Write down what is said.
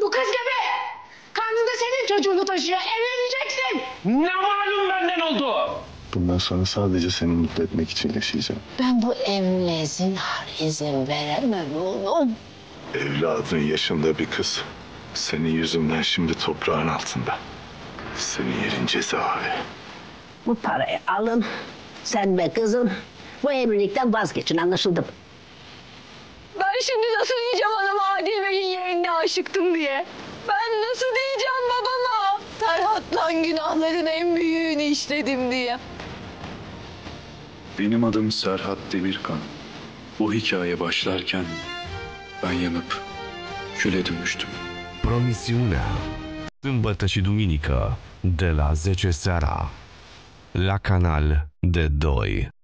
Bu kız gibi. Karnında senin çocuğunu taşıyor. Evleneceksin. Ne malum benden oldu? Bundan sonra sadece seni mutlu etmek için yaşayacağım. Ben bu evliliğe zinhar izin veremem oğlum. Evladın yaşında bir kız. Senin yüzünden şimdi toprağın altında. Senin yerin cezaevi. Bu parayı alın. Sen ve kızın bu evlilikten vazgeçin anlaşıldı mı? Ben şimdi nasıl diyeceğim anama Adi Bey'in yerine aşıktım diye? Ben nasıl diyeceğim babama? Ferhat'la günahların en büyüğünü işledim diye. Benim adım Serhat Demirkan. Bu hikaye başlarken ben yanıp küle dönmüştüm. Promisiunea Sâmbătă și duminică de la 10 seara la Canal D2